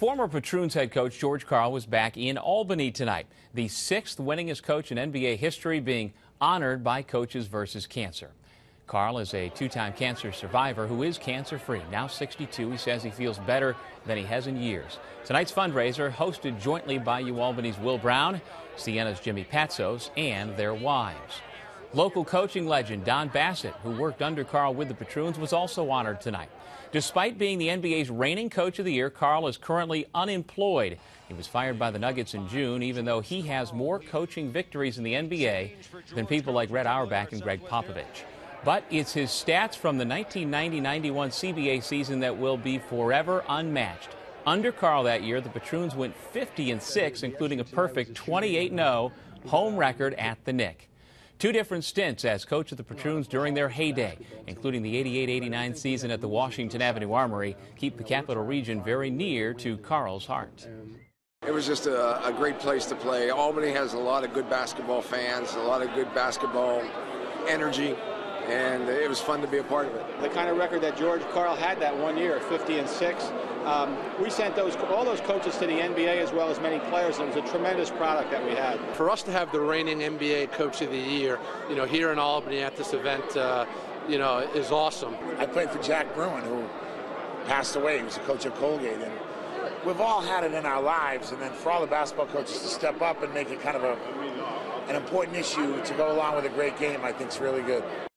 Former Patroons head coach George Karl was back in Albany tonight, the sixth winningest coach in NBA history being honored by Coaches versus Cancer. Karl is a two-time cancer survivor who is cancer-free. Now 62, he says he feels better than he has in years. Tonight's fundraiser hosted jointly by UAlbany's Will Brown, Siena's Jimmy Patsos, and their wives. Local coaching legend Don Bassett, who worked under Karl with the Patroons, was also honored tonight. Despite being the NBA's reigning coach of the year, Karl is currently unemployed. He was fired by the Nuggets in June, even though he has more coaching victories in the NBA than people like Red Auerbach and Gregg Popovich. But it's his stats from the 1990-91 CBA season that will be forever unmatched. Under Karl that year, the Patroons went 50 and 6, including a perfect 28-0 home record at the Knick. Two different stints as coach of the Patroons during their heyday, including the 88-89 season at the Washington Avenue Armory, keep the capital region very near to Karl's heart. It was just a, a, great place to play. Albany has a lot of good basketball fans, a lot of good basketball energy, and it was fun to be a part of it. The kind of record that George Karl had that one year, 50 and 6, um, we sent those all those coaches to the NBA as well as many players, and it was a tremendous product that we had. For us to have the reigning NBA Coach of the Year, you know, here in Albany at this event, uh, you know, is awesome. I played for Jack Bruen, who passed away. He was a coach at Colgate, and we've all had it in our lives. And then for all the basketball coaches to step up and make it kind of a an important issue to go along with a great game, I think is really good.